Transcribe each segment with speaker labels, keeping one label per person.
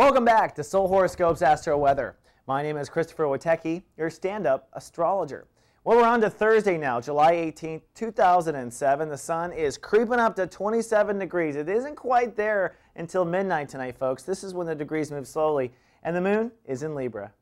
Speaker 1: Welcome back to Soul Horoscopes Astro Weather. My name is Christopher Witecki, your stand-up astrologer. Well, we're on to Thursday now, July 18th, 2007. The sun is creeping up to 27 degrees. It isn't quite there until midnight tonight, folks. This is when the degrees move slowly. And the moon is in Libra.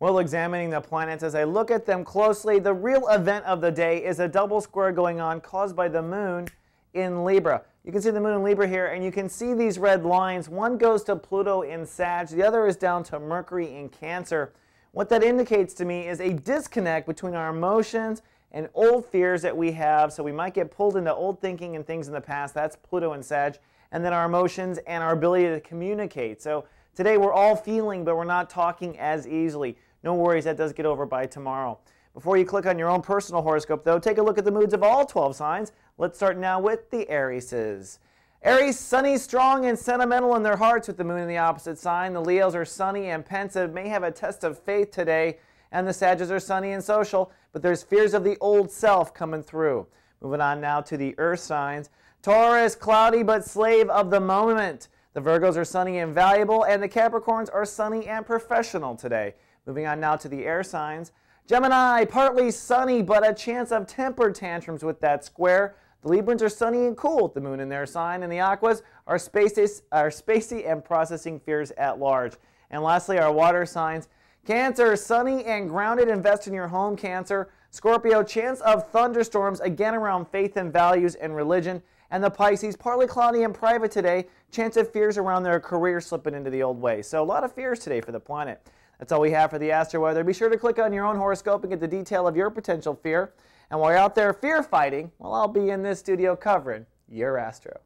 Speaker 1: Well, examining the planets as I look at them closely, the real event of the day is a double square going on caused by the moon in Libra. You can see the moon in Libra here, and you can see these red lines. One goes to Pluto in Sag, the other is down to Mercury in Cancer. What that indicates to me is a disconnect between our emotions and old fears that we have. So we might get pulled into old thinking and things in the past. That's Pluto and Sag. And then our emotions and our ability to communicate. So today we're all feeling, but we're not talking as easily. No worries, that does get over by tomorrow. Before you click on your own personal horoscope, though, take a look at the moods of all 12 signs. Let's start now with the Arieses. Aries, sunny, strong, and sentimental in their hearts with the moon in the opposite sign. The Leos are sunny and pensive, may have a test of faith today. And the Sagittarius are sunny and social, but there's fears of the old self coming through. Moving on now to the Earth signs. Taurus, cloudy but slave of the moment. The Virgos are sunny and valuable, and the Capricorns are sunny and professional today. Moving on now to the air signs. Gemini, partly sunny, but a chance of temper tantrums with that square. The Librans are sunny and cool with the moon in their sign, and the Aquas are, spaces, are spacey and processing fears at large. And lastly, our water signs. Cancer, sunny and grounded, invest in your home, Cancer. Scorpio, chance of thunderstorms, again around faith and values and religion. And the Pisces, partly cloudy and private today, chance of fears around their career slipping into the old way. So a lot of fears today for the planet. That's all we have for the Astro Weather. Be sure to click on your own horoscope and get the detail of your potential fear. And while you're out there fear fighting, well, I'll be in this studio covering your Astro.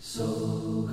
Speaker 1: So